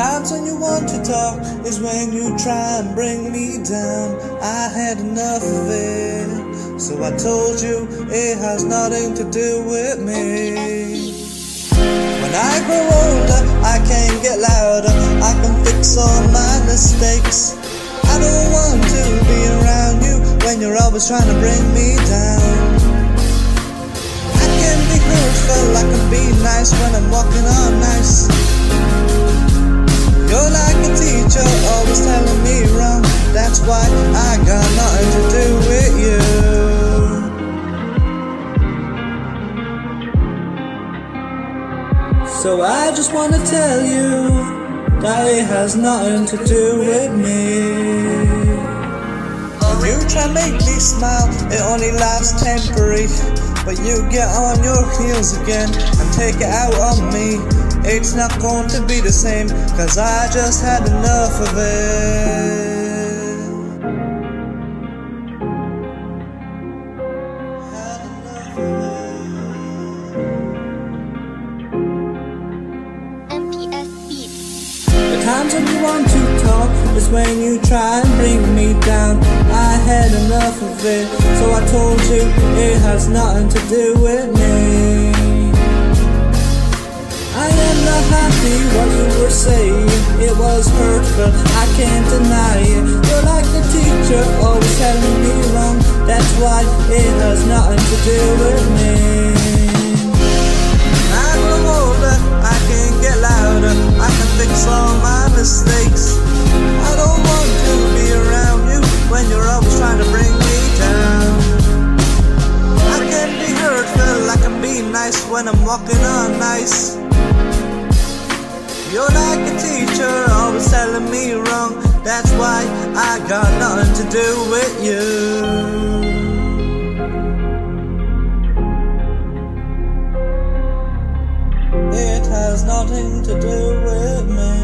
times when you want to talk is when you try and bring me down. I had enough of it, so I told you it has nothing to do with me. When I grow older, I can get louder, I can fix all my mistakes. I don't want to be around you when you're always trying to bring me down. I can be hurtful, I can be nice when I'm walking on So I just wanna tell you that it has nothing to do with me. When you try to make me smile, it only lasts temporary. But you get on your heels again and take it out on me. It's not going to be the same, cause I just had enough of it. Times when you want to talk is when you try and bring me down. I had enough of it, so I told you it has nothing to do with me. I am not happy what you were saying. It was hurtful, I can't deny it. You're like the teacher, always telling me wrong. That's why it has nothing to do with me. When I'm walking on ice. You're like a teacher, always telling me wrong. That's why I got nothing to do with you. It has nothing to do with me.